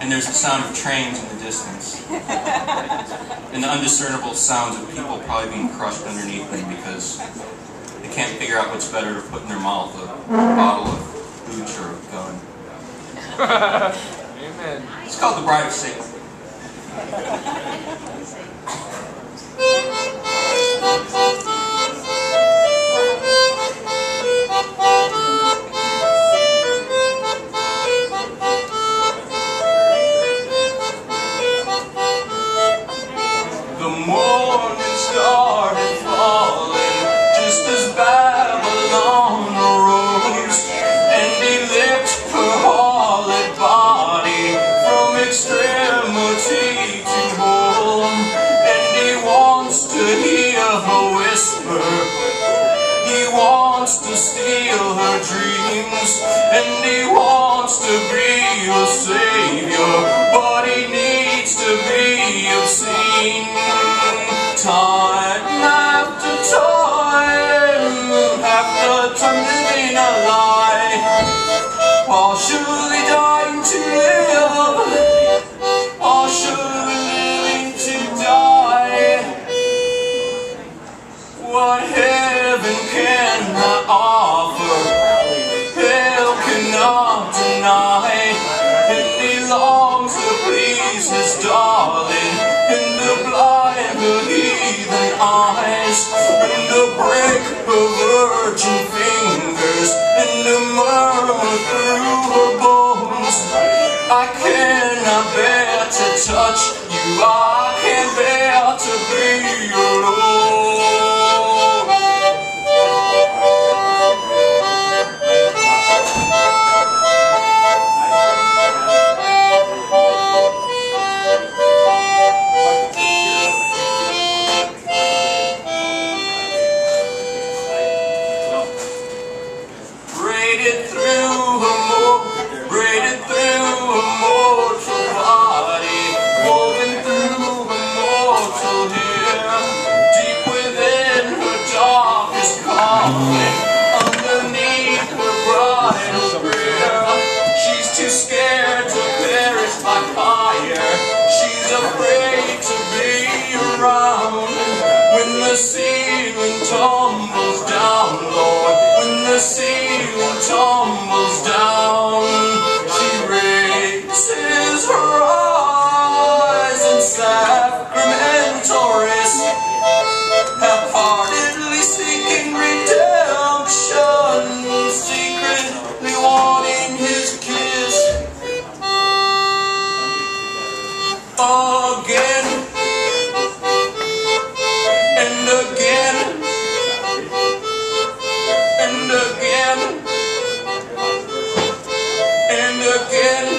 and there's the sound of trains in the distance. and the undiscernible sounds of people probably being crushed underneath them because they can't figure out what's better to put in their mouth, a bottle of hooch or a gun. Amen. It's called The Bride of Satan. Whisper. He wants to steal her dreams, and he wants to be your savior, What heaven cannot offer, hell cannot deny. And he longs to please his darling, and to blind her heathen eyes, and to break her virgin fingers, and to murmur through her bones. I cannot bear to touch you, I can't bear to be alone. Braided through a more, braided through a mortal body, woven through a mortal hair, deep within her darkest calling, again